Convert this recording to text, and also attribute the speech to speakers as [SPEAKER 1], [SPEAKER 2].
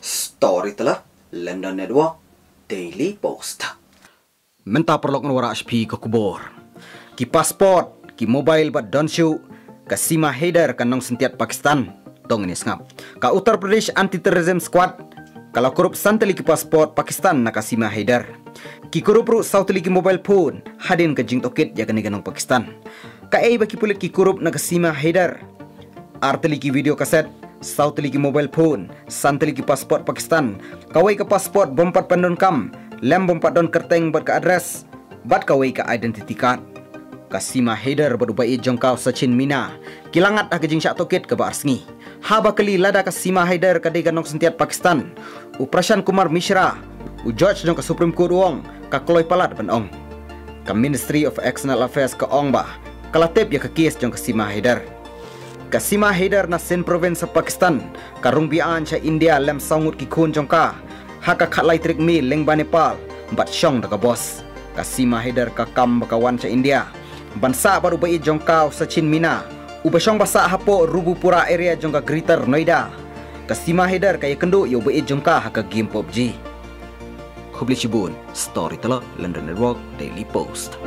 [SPEAKER 1] Story telah London Network Daily Post.
[SPEAKER 2] Menta perlok ngawara HP ke kubur. Ki pasport, ki mobile bat donshu, ka Sima Haider kan nong sentiat Pakistan. Tong ini sengap. Ka Uttar Pradesh Anti-Terrorism Squad, kalau korup santali ki pasport Pakistan na ka Sima Haider. Ki korup ru sautali ki mobile phone, hadin ke jing tokit ya kani ganong Pakistan. Ka ei baki pulit ki korup na ka Sima Haider. Artali ki video kaset, sautali ki mobile phone, santali ki pasport Pakistan. Kawai ke pasport bompat pandon kam, lem bompat don kerteng buat ke address, bat kawai ke identity card. Kasima Haider berubai jongkau Sachin Mina. Kilangat ha kejing syak tokit ke Barsngi. Haba kali lada Kasima Haider ke degan nong sentiat Pakistan. Uprashan Kumar Mishra. U George jong ke Supreme Court Wong. Ka Kloy Palat ban ong. Ka Ministry of External Affairs ke Ong ba. Kalatip ya ke kes jong Kasima Haider. Kasima Haider na Sin Province sa Pakistan. Karung bian sa India lem sangut ki kun jong ka. Haka khatlai trik mi lengba Nepal. Bat syong daga boss. Kasima Haider ka kam bakawan sa India. Bansa baru bai jongkau Sachin Mina. Ubasong basa hapo Rubupura area jongka Greater Noida. Kasima Haider kaya kendo yo bai jongka haka game PUBG. Shibun, Story Telo, London Network, Daily Post.